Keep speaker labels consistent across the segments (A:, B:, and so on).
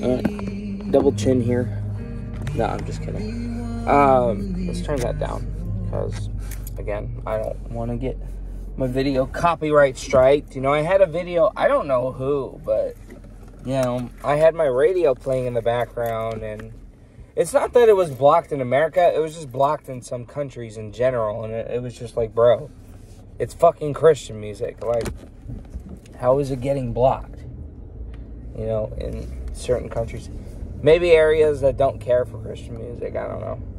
A: Double chin here. No, I'm just kidding. Um, let's turn that down because, again, I don't want to get my video copyright striked. You know, I had a video, I don't know who, but, you know, I had my radio playing in the background, and it's not that it was blocked in America, it was just blocked in some countries in general, and it, it was just like, bro, it's fucking Christian music. Like, how is it getting blocked? You know, in certain countries. Maybe areas that don't care for Christian music, I don't know.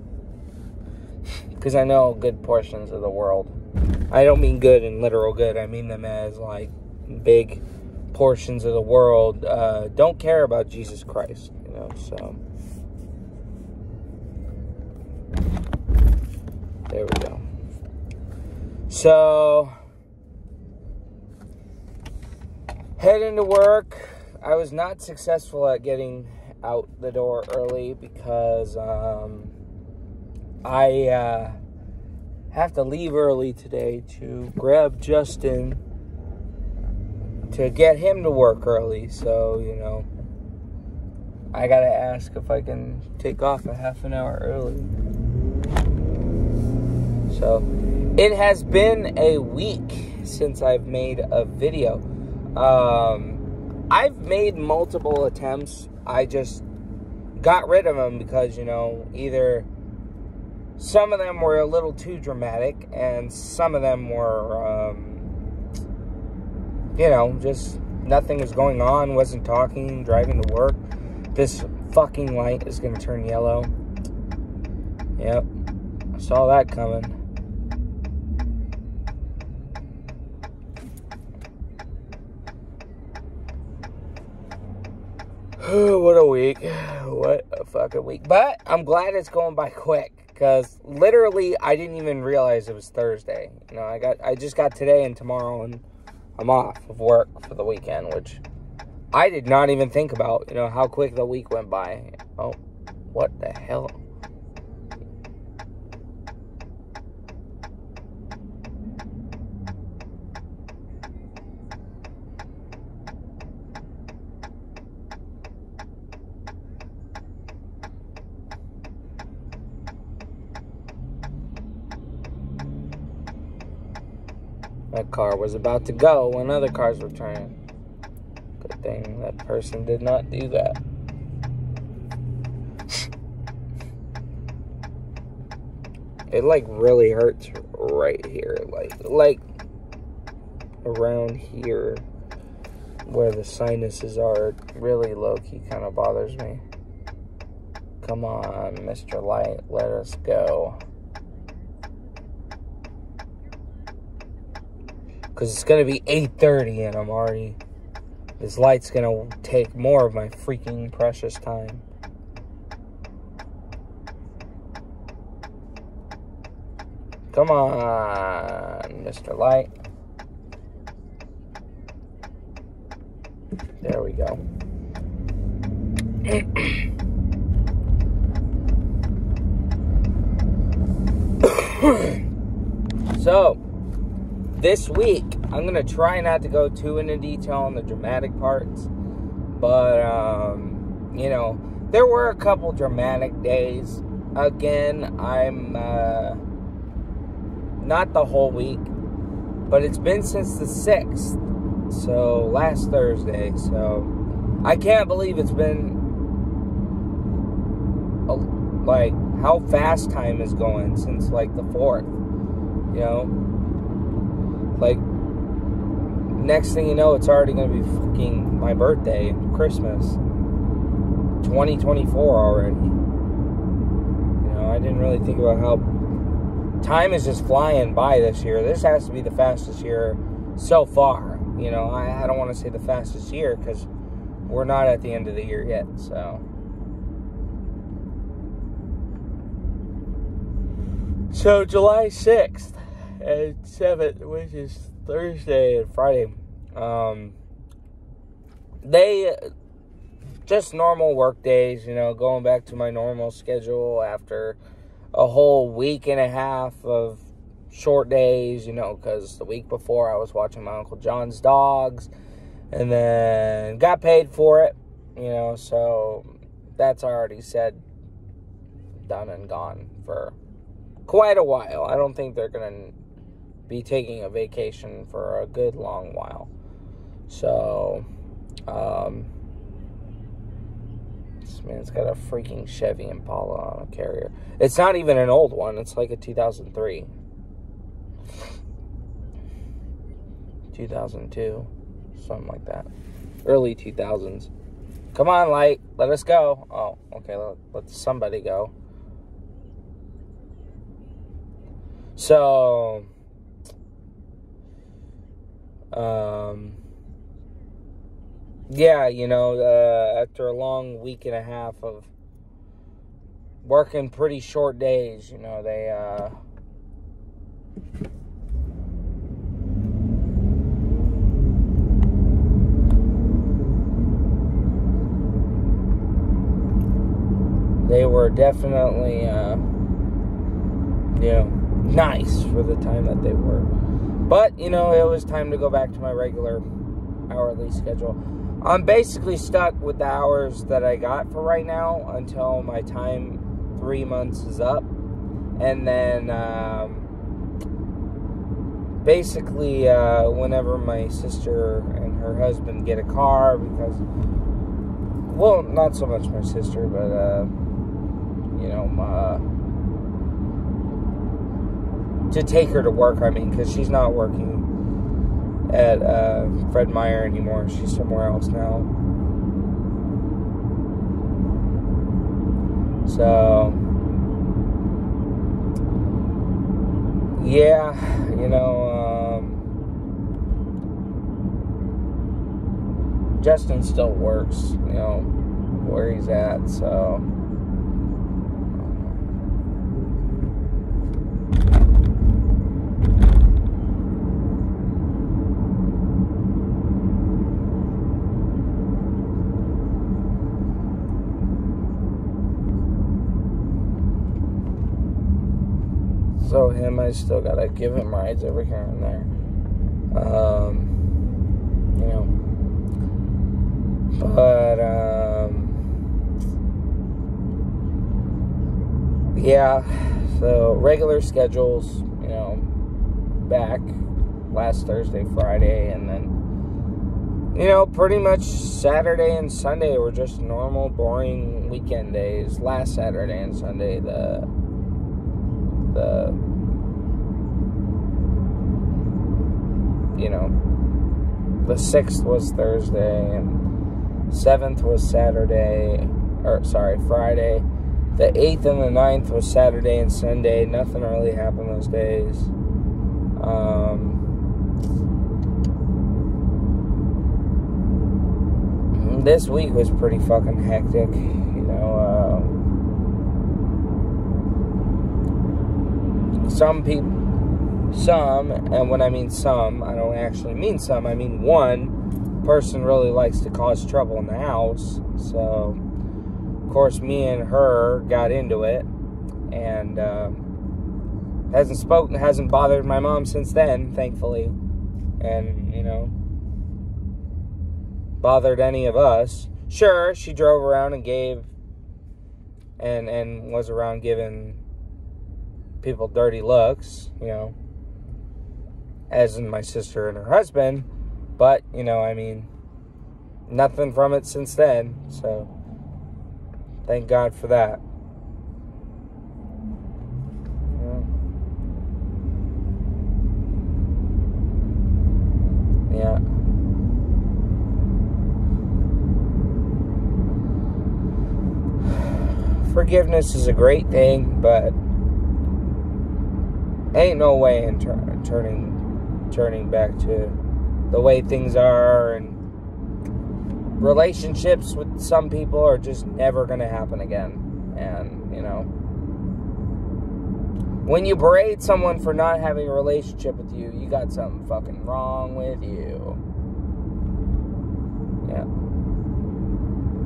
A: Because I know good portions of the world I don't mean good and literal good. I mean them as like big portions of the world uh, don't care about Jesus Christ. You know, so there we go. So heading to work. I was not successful at getting out the door early because um, I. Uh, have to leave early today to grab Justin to get him to work early. So, you know, I gotta ask if I can take off a half an hour early. So, it has been a week since I've made a video. Um, I've made multiple attempts. I just got rid of them because, you know, either some of them were a little too dramatic, and some of them were, um, you know, just nothing was going on, wasn't talking, driving to work. This fucking light is going to turn yellow. Yep, I saw that coming. What a week. What a fucking week. But I'm glad it's going by quick because literally I didn't even realize it was Thursday. You know, I got I just got today and tomorrow and I'm off of work for the weekend, which I did not even think about, you know, how quick the week went by. Oh, what the hell? That car was about to go when other cars were turning. Good thing that person did not do that. it like really hurts right here, like like around here where the sinuses are. Really low key kind of bothers me. Come on, Mr. Light, let us go. Because it's gonna be 8:30 and I'm already. This light's gonna take more of my freaking precious time. Come on, Mr. Light. There we go. so, this week, I'm going to try not to go too into detail on the dramatic parts. But, um, you know, there were a couple dramatic days. Again, I'm uh, not the whole week, but it's been since the 6th. So, last Thursday. So, I can't believe it's been like how fast time is going since like the 4th. You know? Like, next thing you know, it's already going to be fucking my birthday, Christmas. 2024 already. You know, I didn't really think about how time is just flying by this year. This has to be the fastest year so far. You know, I, I don't want to say the fastest year because we're not at the end of the year yet, so. So, July 6th and 7th, which is Thursday and Friday. Um, they just normal work days, you know, going back to my normal schedule after a whole week and a half of short days, you know, because the week before I was watching my Uncle John's dogs and then got paid for it. You know, so that's already said, done and gone for quite a while. I don't think they're going to be taking a vacation for a good long while. So, um, this man's got a freaking Chevy Impala on a carrier. It's not even an old one, it's like a 2003. 2002, something like that. Early 2000s. Come on, light, let us go. Oh, okay, let, let somebody go. So, um, yeah, you know, uh, after a long week and a half of working pretty short days, you know, they, uh, they were definitely, uh, you know, nice for the time that they were. But, you know, it was time to go back to my regular hourly schedule. I'm basically stuck with the hours that I got for right now until my time three months is up. And then, um, basically, uh, whenever my sister and her husband get a car, because, well, not so much my sister, but, uh, you know, my, to take her to work, I mean, because she's not working at uh, Fred Meyer anymore. She's somewhere else now. So, yeah, you know, um, Justin still works, you know, where he's at, so. So him, I still gotta give him rides every here and there. Um, you know, but um, yeah. So regular schedules, you know, back last Thursday, Friday, and then you know, pretty much Saturday and Sunday were just normal, boring weekend days. Last Saturday and Sunday, the the you know the sixth was Thursday and seventh was Saturday or sorry Friday. The eighth and the ninth was Saturday and Sunday. Nothing really happened those days. Um, this week was pretty fucking hectic. You know. Uh, some people, some, and when I mean some, I don't actually mean some, I mean one person really likes to cause trouble in the house. So, of course, me and her got into it, and um, hasn't spoken, hasn't bothered my mom since then, thankfully, and you know, bothered any of us. Sure, she drove around and gave, and and was around giving people dirty looks, you know, as in my sister and her husband. But, you know, I mean, nothing from it since then. So, thank God for that. Yeah. Forgiveness is a great thing, but ain't no way in tur- turning turning back to the way things are and relationships with some people are just never going to happen again. And you know when you berate someone for not having a relationship with you you got something fucking wrong with you. Yeah.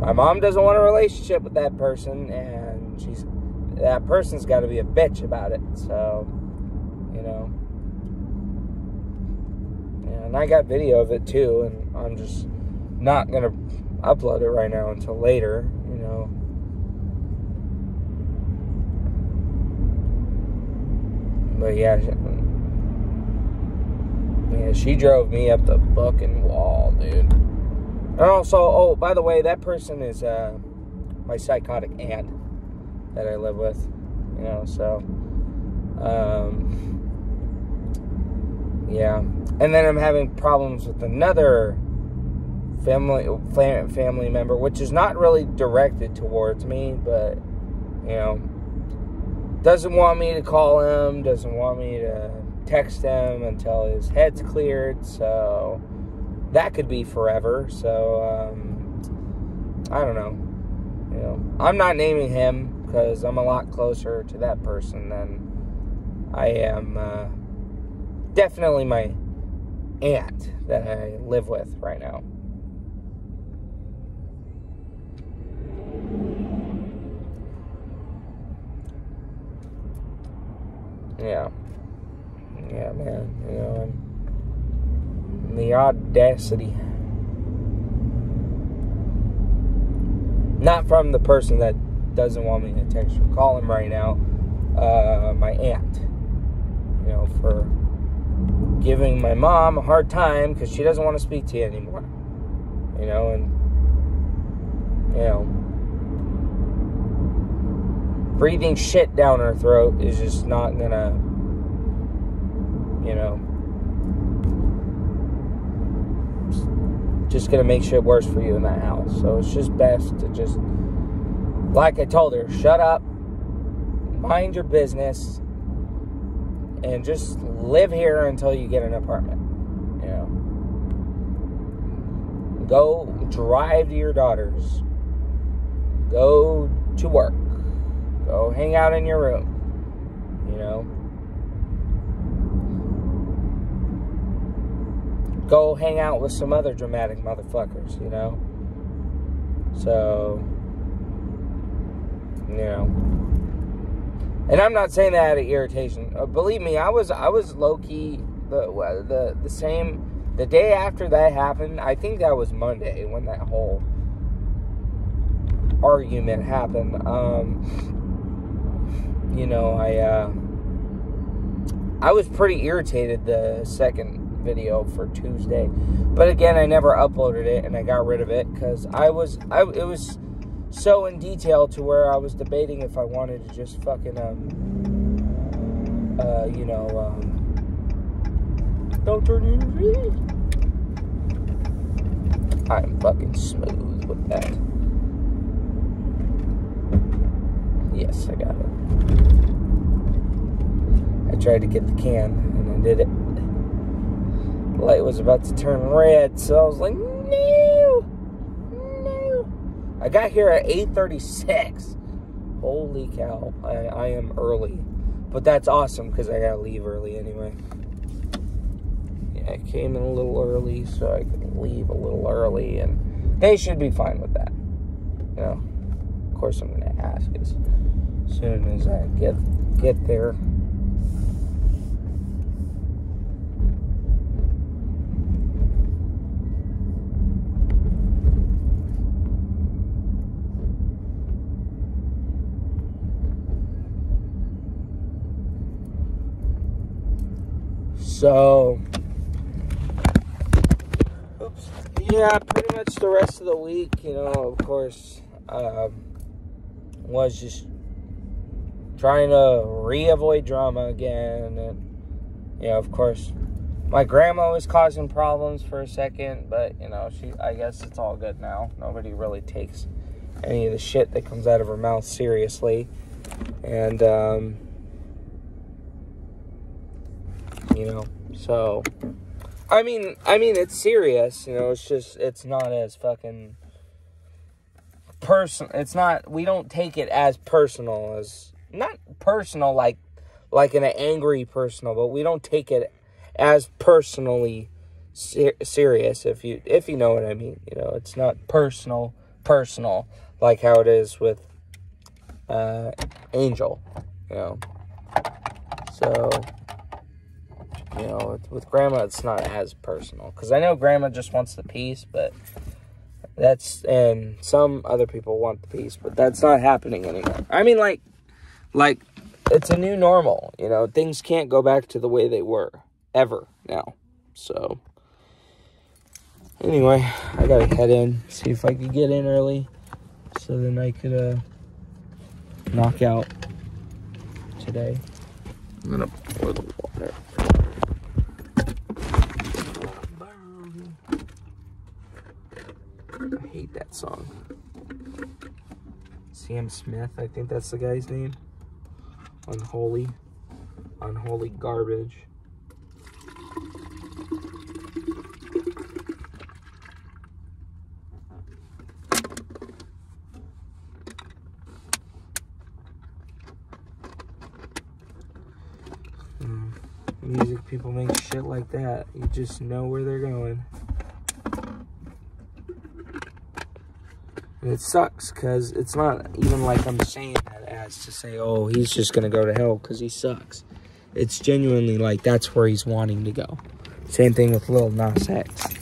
A: My mom doesn't want a relationship with that person and she's that person's got to be a bitch about it so you know. And I got video of it too, and I'm just not gonna. upload it right now until later, you know. But yeah, she, yeah, she drove me up the fucking wall, dude. And also, oh, by the way, that person is uh, my psychotic aunt that I live with, you know, so, um, yeah. And then I'm having problems with another family family member, which is not really directed towards me, but you know, doesn't want me to call him, doesn't want me to text him until his head's cleared. So that could be forever. So um, I don't know. You know, I'm not naming him because I'm a lot closer to that person than I am. Uh, definitely my aunt that I live with right now. Yeah. Yeah, man. You know, the audacity. Not from the person that doesn't want me to text or call him right now. Uh, my aunt. You know, for giving my mom a hard time because she doesn't want to speak to you anymore. You know, and, you know, breathing shit down her throat is just not gonna, you know, just gonna make shit worse for you in that house. So it's just best to just, like I told her, shut up, mind your business, and just live here until you get an apartment. You know, go drive to your daughter's, go to work, go hang out in your room. You know, go hang out with some other dramatic motherfuckers. You know, so you know. And I'm not saying that out of irritation. Uh, believe me, I was I was low key the the the same the day after that happened. I think that was Monday when that whole argument happened. Um, you know, I uh, I was pretty irritated the second video for Tuesday, but again, I never uploaded it and I got rid of it because I was I it was so in detail to where I was debating if I wanted to just fucking um uh you know um don't turn me. I'm fucking smooth with that. Yes, I got it. I tried to get the can and I did it. The light was about to turn red, so I was like, no. I got here at 8.36. Holy cow. I, I am early. But that's awesome because I gotta leave early anyway. Yeah, I came in a little early so I could leave a little early and they should be fine with that. You know, of course I'm gonna ask as soon as I get get there. So, oops. Yeah, pretty much the rest of the week, you know, of course, um, was just trying to re-avoid drama again. And, you know, of course, my grandma was causing problems for a second, but, you know, she, I guess it's all good now. Nobody really takes any of the shit that comes out of her mouth seriously. And, um, you know. So, I mean, I mean, it's serious. You know, it's just it's not as fucking person. It's not. We don't take it as personal as not personal like like in an angry personal, but we don't take it as personally ser- serious. If you if you know what I mean, you know, it's not personal personal like how it is with uh, Angel. You know, so you know, with, grandma, it's not as personal. Because I know grandma just wants the peace, but That's and some other people want the peace, but that's not happening anymore. I mean, like, like it's a new normal. You know, things can't go back to the way they were ever now. So anyway, I gotta head in, see if I could get in early, so then I could uh knock out today. I'm gonna pour the water. I hate that song. Sam Smith, I think that's the guy's name. Unholy. Unholy garbage. Mm. Music people make shit like that. You just know where they're going. It sucks because it's not even like I'm saying that as to say, oh, he's just going to go to hell because he sucks. It's genuinely like that's where he's wanting to go. Same thing with Lil Nas X.